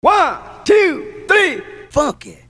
One, two, three, funky.